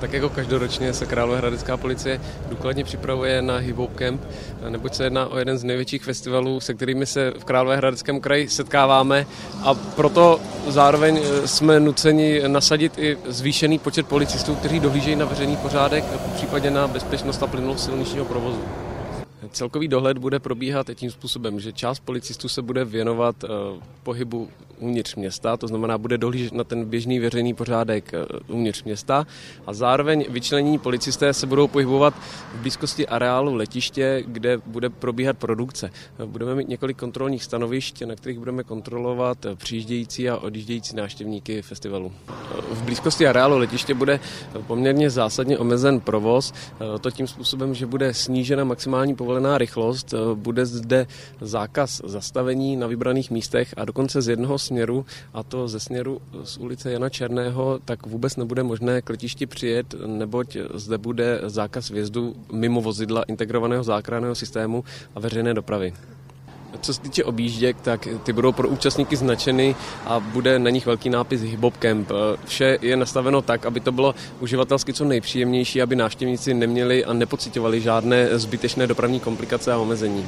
Tak jako každoročně se Královéhradecká policie důkladně připravuje na Hip Hop Camp, neboť se jedná o jeden z největších festivalů, se kterými se v Královéhradeckém kraji setkáváme a proto zároveň jsme nuceni nasadit i zvýšený počet policistů, kteří dohlížejí na veřejný pořádek, případně na bezpečnost a plynulost silničního provozu. Celkový dohled bude probíhat tím způsobem, že část policistů se bude věnovat pohybu uvnitř města, to znamená, bude dohlížet na ten běžný veřejný pořádek eh, uvnitř města a zároveň vyčlenění policisté se budou pohybovat v blízkosti areálu letiště, kde bude probíhat produkce. Budeme mít několik kontrolních stanovišť, na kterých budeme kontrolovat přijíždějící a odjíždějící návštěvníky festivalu. V blízkosti areálu letiště bude poměrně zásadně omezen provoz, eh, to tím způsobem, že bude snížena maximální povolená rychlost, eh, bude zde zákaz zastavení na vybraných místech a dokonce z jednoho směru, a to ze směru z ulice Jana Černého, tak vůbec nebude možné k letišti přijet, neboť zde bude zákaz vjezdu mimo vozidla integrovaného záchranného systému a veřejné dopravy. Co se týče objížděk, tak ty budou pro účastníky značeny a bude na nich velký nápis Hip Camp. Vše je nastaveno tak, aby to bylo uživatelsky co nejpříjemnější, aby návštěvníci neměli a nepocitovali žádné zbytečné dopravní komplikace a omezení.